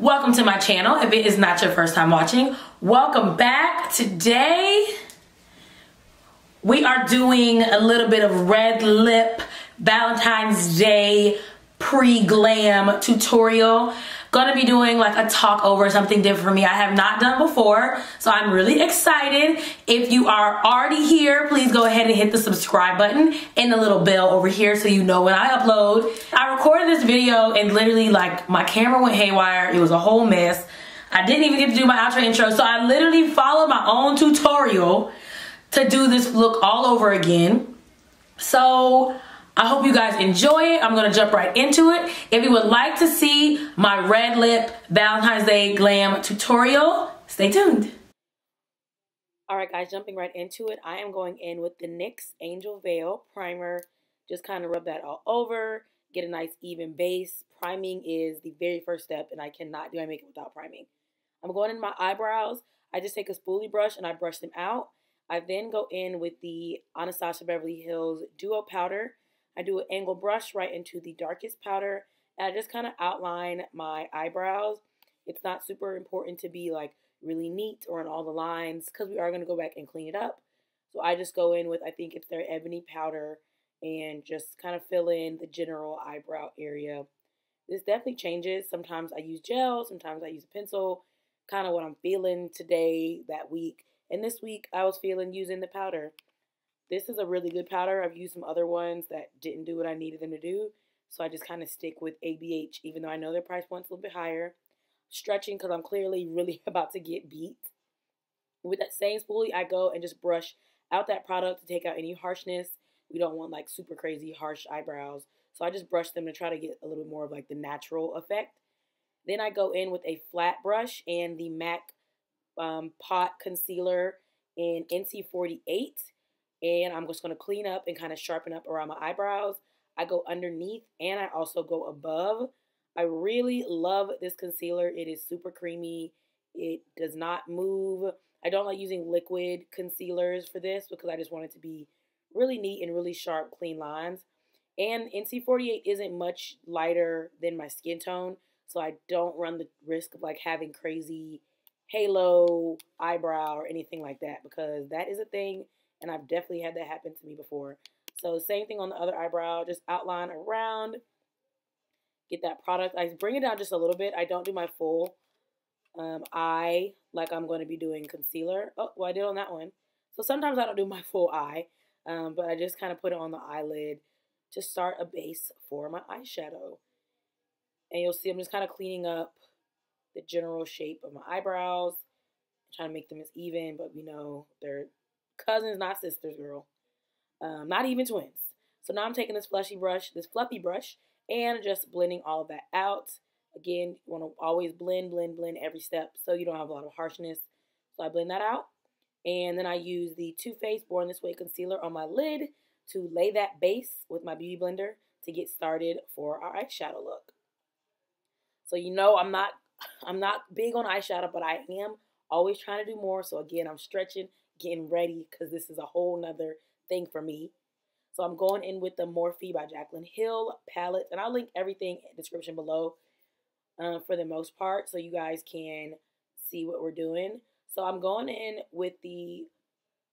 Welcome to my channel. If it is not your first time watching, welcome back. Today, we are doing a little bit of red lip Valentine's Day pre-glam tutorial gonna be doing like a talk over something different for me. I have not done before so I'm really excited. If you are already here please go ahead and hit the subscribe button and the little bell over here so you know when I upload. I recorded this video and literally like my camera went haywire. It was a whole mess. I didn't even get to do my outro intro so I literally followed my own tutorial to do this look all over again. So I hope you guys enjoy it. I'm gonna jump right into it. If you would like to see my red lip Valentine's Day glam tutorial, stay tuned. All right, guys, jumping right into it. I am going in with the NYX Angel Veil Primer. Just kind of rub that all over, get a nice even base. Priming is the very first step, and I cannot do my makeup without priming. I'm going in my eyebrows. I just take a spoolie brush and I brush them out. I then go in with the Anastasia Beverly Hills Duo Powder. I do an angle brush right into the darkest powder and I just kind of outline my eyebrows. It's not super important to be like really neat or in all the lines because we are going to go back and clean it up. So I just go in with, I think it's their ebony powder and just kind of fill in the general eyebrow area. This definitely changes. Sometimes I use gel, sometimes I use a pencil, kind of what I'm feeling today, that week. And this week I was feeling using the powder. This is a really good powder. I've used some other ones that didn't do what I needed them to do. So I just kind of stick with ABH, even though I know their price point's a little bit higher. Stretching because I'm clearly really about to get beat. With that same spoolie, I go and just brush out that product to take out any harshness. We don't want like super crazy harsh eyebrows. So I just brush them to try to get a little bit more of like the natural effect. Then I go in with a flat brush and the MAC um, Pot Concealer in NC48 and I'm just going to clean up and kind of sharpen up around my eyebrows. I go underneath and I also go above. I really love this concealer. It is super creamy. It does not move. I don't like using liquid concealers for this because I just want it to be really neat and really sharp, clean lines. And NC48 isn't much lighter than my skin tone, so I don't run the risk of like having crazy halo eyebrow or anything like that because that is a thing and I've definitely had that happen to me before. So same thing on the other eyebrow, just outline around, get that product. I bring it down just a little bit. I don't do my full um, eye like I'm going to be doing concealer. Oh, well, I did on that one. So sometimes I don't do my full eye, um, but I just kind of put it on the eyelid to start a base for my eyeshadow. And you'll see I'm just kind of cleaning up the general shape of my eyebrows, trying to make them as even, but we know they're cousins, not sisters, girl. Um, not even twins. So now I'm taking this flushy brush, this fluffy brush, and just blending all of that out. Again, you want to always blend, blend, blend every step so you don't have a lot of harshness. So I blend that out. And then I use the Too Faced Born This Way concealer on my lid to lay that base with my beauty blender to get started for our eyeshadow look. So you know I'm not I'm not big on eyeshadow, but I am always trying to do more. So again, I'm stretching getting ready because this is a whole nother thing for me. So I'm going in with the Morphe by Jaclyn Hill palette, and I'll link everything in description below uh, for the most part so you guys can see what we're doing. So I'm going in with the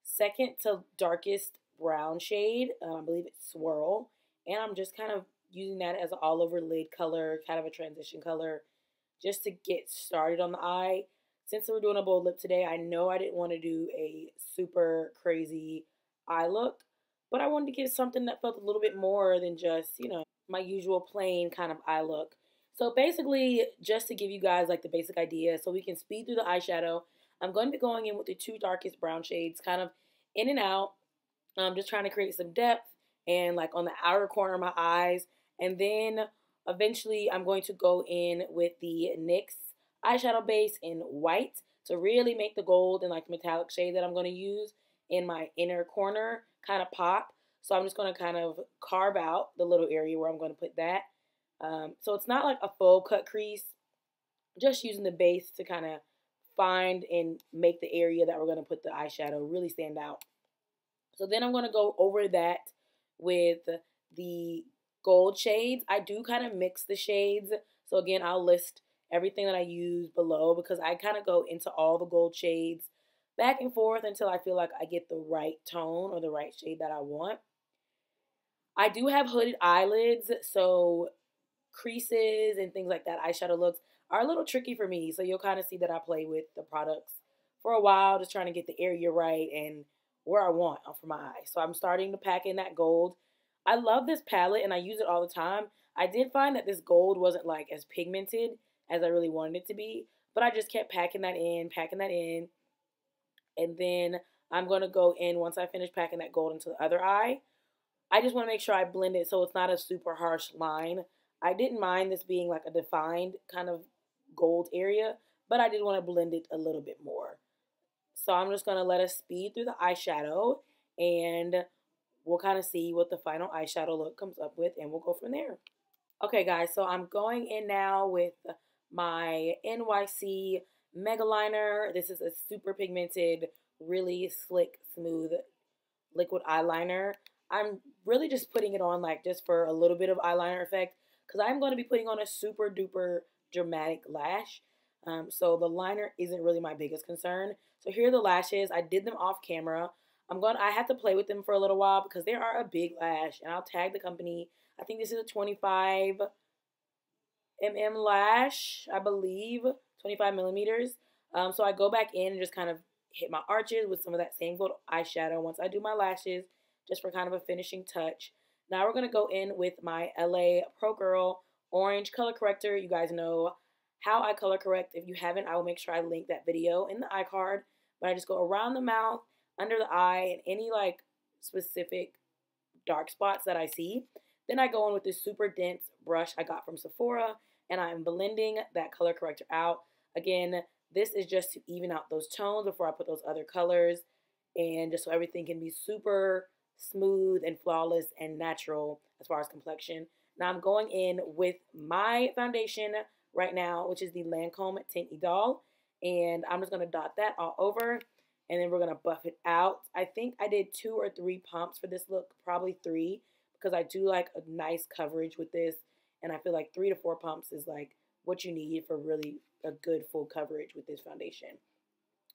second to darkest brown shade, uh, I believe it's Swirl, and I'm just kind of using that as an all over lid color, kind of a transition color, just to get started on the eye since we're doing a bold lip today, I know I didn't want to do a super crazy eye look, but I wanted to give something that felt a little bit more than just, you know, my usual plain kind of eye look. So basically, just to give you guys like the basic idea so we can speed through the eyeshadow, I'm going to be going in with the two darkest brown shades, kind of in and out. I'm just trying to create some depth and like on the outer corner of my eyes. And then eventually I'm going to go in with the NYX eyeshadow base in white to really make the gold and like metallic shade that I'm going to use in my inner corner kind of pop. So I'm just going to kind of carve out the little area where I'm going to put that. Um, so it's not like a full cut crease, just using the base to kind of find and make the area that we're going to put the eyeshadow really stand out. So then I'm going to go over that with the gold shades. I do kind of mix the shades So again, I'll list everything that I use below because I kind of go into all the gold shades back and forth until I feel like I get the right tone or the right shade that I want. I do have hooded eyelids, so creases and things like that, eyeshadow looks are a little tricky for me. So you'll kind of see that I play with the products for a while, just trying to get the area right and where I want uh, for my eyes. So I'm starting to pack in that gold. I love this palette and I use it all the time. I did find that this gold wasn't like as pigmented as I really wanted it to be, but I just kept packing that in, packing that in. And then I'm going to go in once I finish packing that gold into the other eye. I just want to make sure I blend it so it's not a super harsh line. I didn't mind this being like a defined kind of gold area, but I did want to blend it a little bit more. So I'm just going to let us speed through the eyeshadow and we'll kind of see what the final eyeshadow look comes up with and we'll go from there. Okay guys, so I'm going in now with my NYC Mega Liner. This is a super pigmented, really slick, smooth liquid eyeliner. I'm really just putting it on like just for a little bit of eyeliner effect because I'm going to be putting on a super duper dramatic lash. Um, so the liner isn't really my biggest concern. So here are the lashes. I did them off camera. I'm going. I have to play with them for a little while because they are a big lash, and I'll tag the company. I think this is a 25 mm lash, I believe, 25 millimeters. Um, so I go back in and just kind of hit my arches with some of that same gold eyeshadow once I do my lashes, just for kind of a finishing touch. Now we're gonna go in with my LA Pro Girl orange color corrector. You guys know how I color correct. If you haven't, I will make sure I link that video in the iCard. But I just go around the mouth, under the eye, and any like specific dark spots that I see. Then I go in with this super dense brush I got from Sephora, and I'm blending that color corrector out. Again, this is just to even out those tones before I put those other colors, and just so everything can be super smooth and flawless and natural as far as complexion. Now I'm going in with my foundation right now, which is the Lancome Teint Idole. And I'm just going to dot that all over. And then we're going to buff it out. I think I did two or three pumps for this look, probably three, because I do like a nice coverage with this. And I feel like three to four pumps is like what you need for really a good full coverage with this foundation.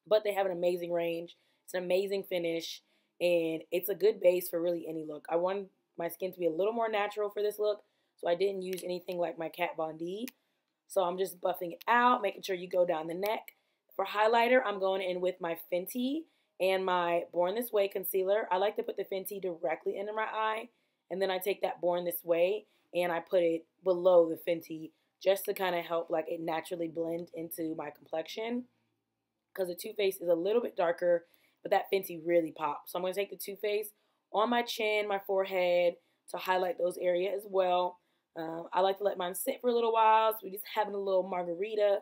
But they have an amazing range. It's an amazing finish. And it's a good base for really any look. I want my skin to be a little more natural for this look. So I didn't use anything like my Kat Von D. So I'm just buffing it out, making sure you go down the neck. For highlighter, I'm going in with my Fenty and my Born This Way concealer. I like to put the Fenty directly into my eye. And then I take that Born This Way and I put it below the Fenty just to kind of help like it naturally blend into my complexion. Because the Too Faced is a little bit darker, but that Fenty really pops. So I'm going to take the Too Faced on my chin, my forehead, to highlight those areas as well. Um, I like to let mine sit for a little while. So we're just having a little margarita.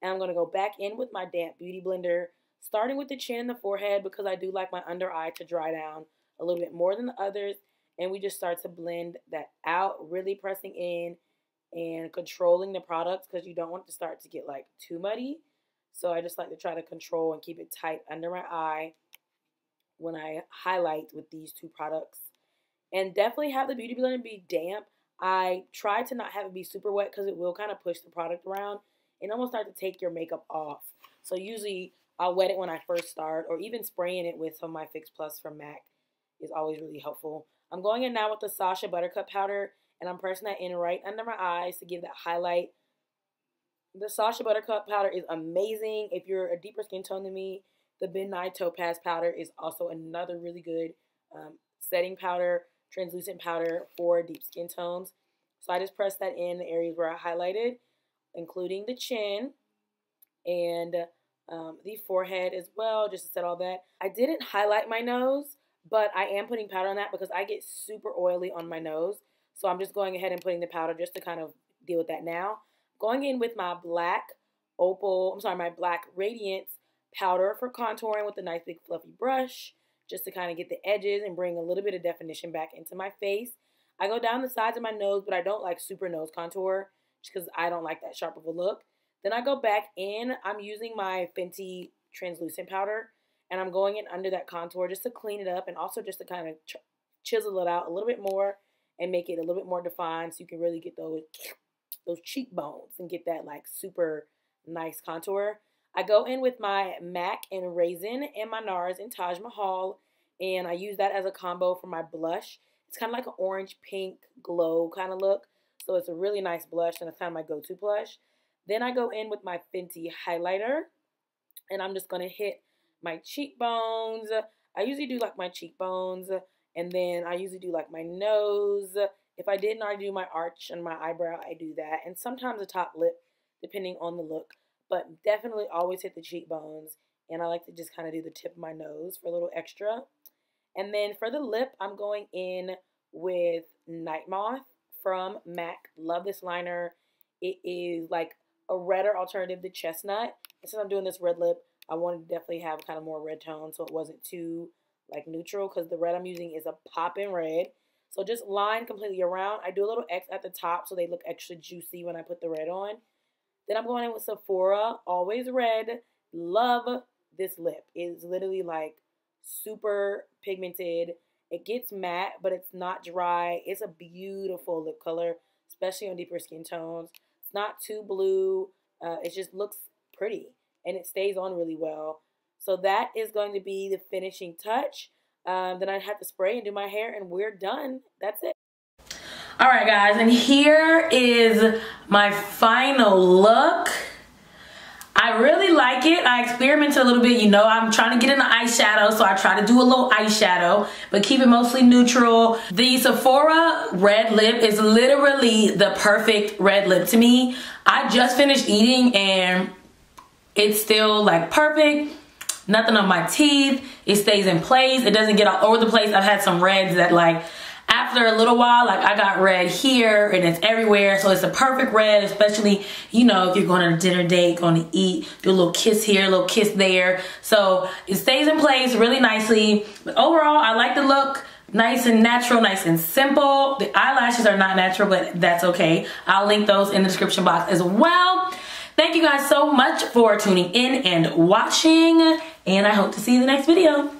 And I'm going to go back in with my damp beauty blender, starting with the chin and the forehead because I do like my under eye to dry down a little bit more than the others. And we just start to blend that out, really pressing in and controlling the products because you don't want to start to get like too muddy. So I just like to try to control and keep it tight under my eye when I highlight with these two products. And definitely have the beauty blender be damp I try to not have it be super wet because it will kind of push the product around and almost start to take your makeup off. So usually I'll wet it when I first start or even spraying it with some of my Fix Plus from MAC is always really helpful. I'm going in now with the Sacha Buttercup powder and I'm pressing that in right under my eyes to give that highlight. The Sacha Buttercup powder is amazing. If you're a deeper skin tone than me, the Midnight Topaz powder is also another really good um, setting powder translucent powder for deep skin tones. So I just pressed that in the areas where I highlighted, including the chin and um, the forehead as well, just to set all that. I didn't highlight my nose, but I am putting powder on that because I get super oily on my nose. So I'm just going ahead and putting the powder just to kind of deal with that now. Going in with my black opal, I'm sorry, my black radiance powder for contouring with a nice big fluffy brush just to kind of get the edges and bring a little bit of definition back into my face. I go down the sides of my nose, but I don't like super nose contour just because I don't like that sharp of a look. Then I go back in. I'm using my Fenty translucent powder and I'm going in under that contour just to clean it up and also just to kind of ch chisel it out a little bit more and make it a little bit more defined so you can really get those those cheekbones and get that like super nice contour. I go in with my MAC and Raisin and my NARS and Taj Mahal. And I use that as a combo for my blush. It's kind of like an orange pink glow kind of look. So it's a really nice blush and it's kind of my go-to blush. Then I go in with my Fenty highlighter. And I'm just going to hit my cheekbones. I usually do like my cheekbones. And then I usually do like my nose. If I didn't already do my arch and my eyebrow, I do that. And sometimes the top lip, depending on the look but definitely always hit the cheekbones. And I like to just kind of do the tip of my nose for a little extra. And then for the lip, I'm going in with Night Moth from MAC. Love this liner. It is like a redder alternative to Chestnut. And since I'm doing this red lip, I wanted to definitely have kind of more red tone so it wasn't too like neutral because the red I'm using is a popping red. So just line completely around. I do a little X at the top so they look extra juicy when I put the red on. Then I'm going in with Sephora, always red. Love this lip. It's literally like super pigmented. It gets matte, but it's not dry. It's a beautiful lip color, especially on deeper skin tones. It's not too blue. Uh, it just looks pretty and it stays on really well. So that is going to be the finishing touch. Um, then I have to spray and do my hair and we're done. That's it. All right, guys, and here is my final look. I really like it. I experimented a little bit. You know, I'm trying to get into eyeshadow, so I try to do a little eyeshadow, but keep it mostly neutral. The Sephora red lip is literally the perfect red lip to me. I just finished eating and it's still like perfect. Nothing on my teeth. It stays in place. It doesn't get all over the place. I've had some reds that like after a little while, like I got red here and it's everywhere. So it's a perfect red, especially, you know, if you're going on a dinner date, going to eat, do a little kiss here, a little kiss there. So it stays in place really nicely. But overall, I like the look nice and natural, nice and simple. The eyelashes are not natural, but that's okay. I'll link those in the description box as well. Thank you guys so much for tuning in and watching, and I hope to see you in the next video.